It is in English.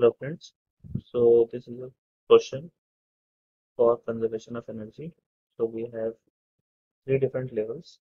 Hello friends. So this is a question for conservation of energy. So we have three different levels.